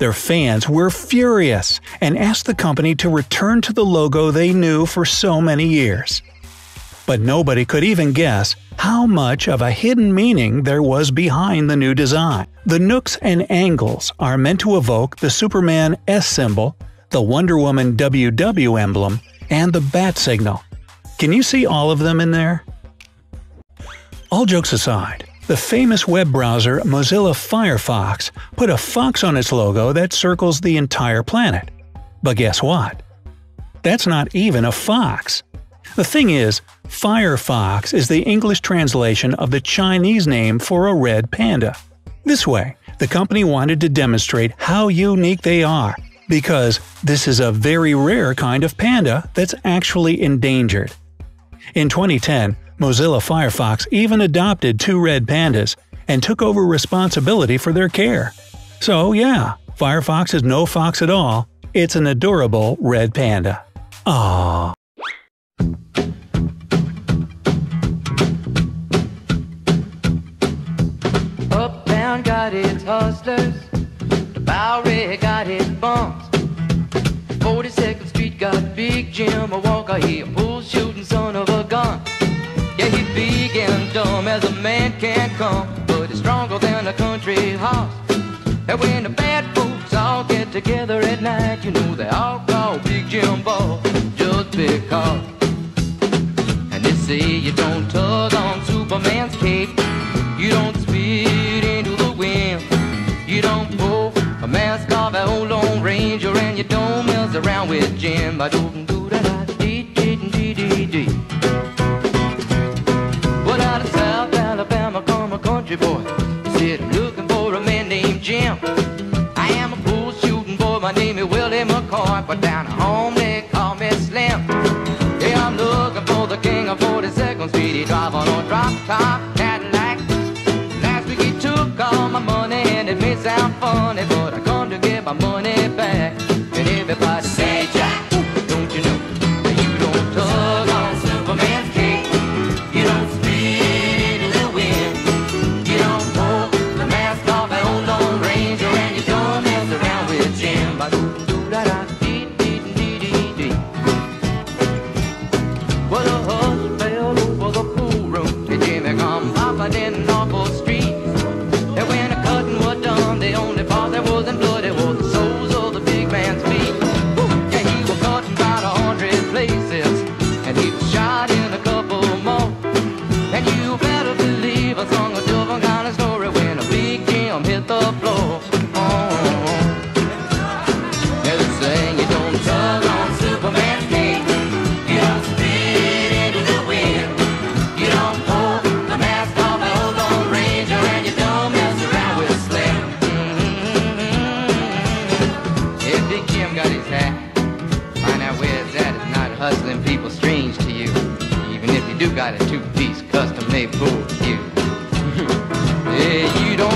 Their fans were furious and asked the company to return to the logo they knew for so many years. But nobody could even guess how much of a hidden meaning there was behind the new design. The nooks and angles are meant to evoke the Superman S symbol, the Wonder Woman WW emblem, and the bat signal. Can you see all of them in there? All jokes aside, the famous web browser Mozilla Firefox put a fox on its logo that circles the entire planet. But guess what? That's not even a fox. The thing is, Firefox is the English translation of the Chinese name for a red panda. This way, the company wanted to demonstrate how unique they are, because this is a very rare kind of panda that's actually endangered. In 2010, Mozilla Firefox even adopted two red pandas and took over responsibility for their care. So yeah, Firefox is no fox at all, it's an adorable red panda. Aww. Uptown got its hustlers, the Bowery got its bums. 42nd Street got Big Jim, a walker, bull shooting son of and dumb as a man can come, but he's stronger than a country horse. And when the bad folks all get together at night, you know they all call Big Jim Ball just because. And they say you don't tug on Superman's cape, you don't spit into the wind, you don't pull a mask off an old Lone Ranger, and you don't mess around with Jim. I don't McCoy. But down home they call me Slim. Yeah, I'm looking for the king of 42nd Street. He drive on a drop top Cadillac. Last week he took all my money and it may sound funny, but I come to get my money back. And everybody say, hustling people strange to you. Even if you do got a two-piece custom-made bull cue. yeah, you don't